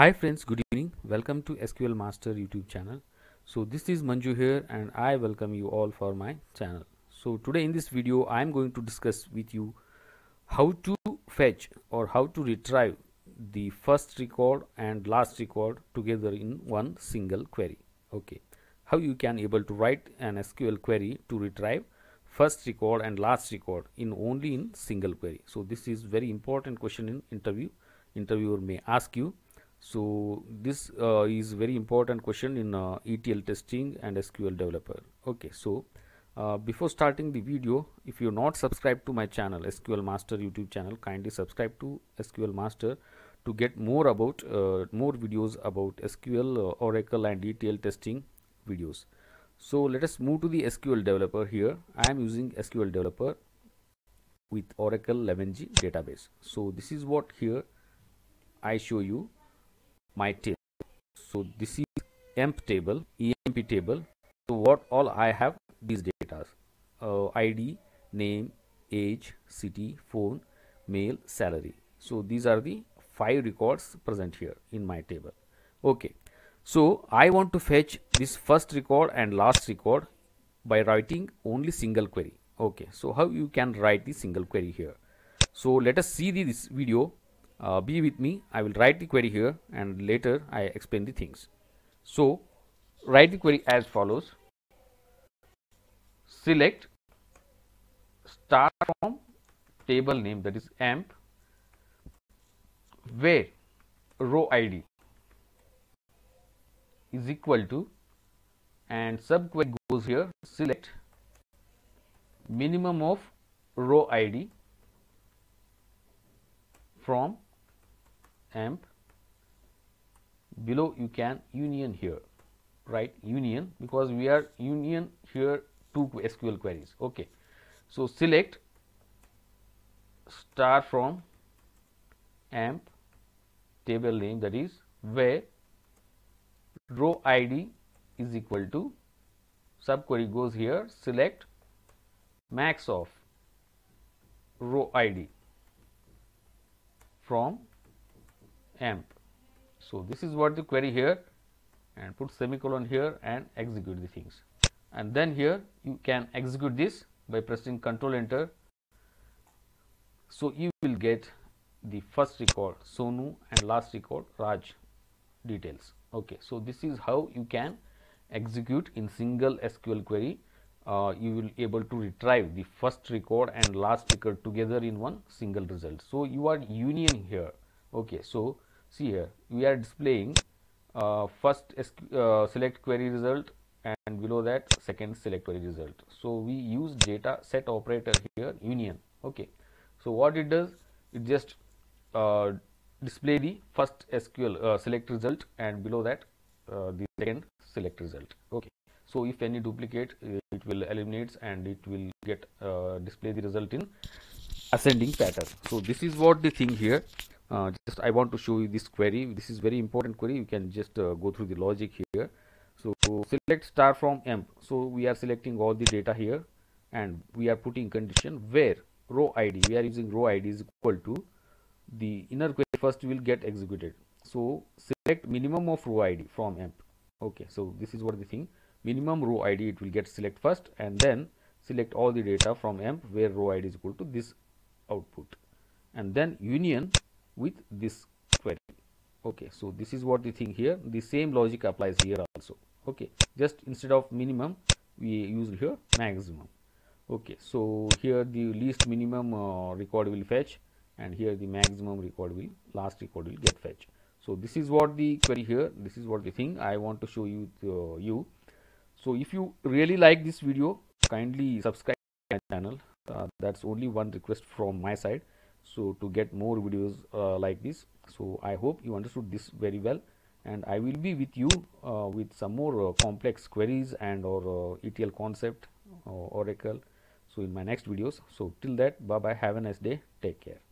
Hi friends, good evening. Welcome to SQL Master YouTube channel. So this is Manju here and I welcome you all for my channel. So today in this video I am going to discuss with you how to fetch or how to retrieve the first record and last record together in one single query. Okay. How you can able to write an SQL query to retrieve first record and last record in only in single query. So this is very important question in interview. Interviewer may ask you so this uh, is very important question in uh, ETL testing and SQL developer. Okay so uh, before starting the video if you're not subscribed to my channel SQL Master YouTube channel kindly subscribe to SQL Master to get more about uh, more videos about SQL uh, Oracle and ETL testing videos. So let us move to the SQL developer here. I am using SQL developer with Oracle 11g database. So this is what here I show you my table so this is emp table emp table. So what all i have these data. Uh, id name age city phone mail salary. So these are the five records present here in my table. Okay. So i want to fetch this first record and last record by writing only single query. Okay. So how you can write the single query here? So let us see this video uh, be with me. I will write the query here and later I explain the things. So write the query as follows. Select start from table name that is emp where row id is equal to and subquery goes here. Select minimum of row id from emp. Below you can union here right? Union because we are union here two SQL queries. Okay. So select star from emp table name that is where row id is equal to subquery goes here select max of row id from emp. So this is what the query here and put semicolon here and execute the things. And then here you can execute this by pressing control enter. So you will get the first record Sonu and last record Raj details. Okay so this is how you can execute in single SQL query. Uh, you will able to retrieve the first record and last record together in one single result. So you are union here. Okay so see here we are displaying uh, first uh, select query result and below that second select query result. So we use data set operator here union. Okay. So what it does it just uh, display the first SQL uh, select result and below that uh, the second select result. Okay. So if any duplicate uh, it will eliminates and it will get display the result in ascending pattern. So this is what the thing here uh, just I want to show you this query. This is very important query. You can just uh, go through the logic here. So select star from emp so we are selecting all the data here and we are putting condition where row id we are using row id is equal to the inner query first will get executed. So select minimum of row id from emp okay so this is what the thing. Minimum row id it will get select first and then select all the data from emp where row id is equal to this output. And then union with this query. Okay so this is what the thing here. The same logic applies here also. Okay just instead of minimum we use here maximum. Okay so here the least minimum uh, record will fetch and here the maximum record will last record will get fetch so this is what the query here this is what the thing i want to show you to, uh, you. So if you really like this video kindly subscribe my channel. Uh, that's only one request from my side so to get more videos uh, like this. So i hope you understood this very well. And i will be with you uh, with some more uh, complex queries and or uh, etl concept or oracle. So in my next videos. So till that bye bye have a nice day. Take care